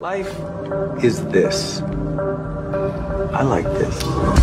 Life is this. I like this.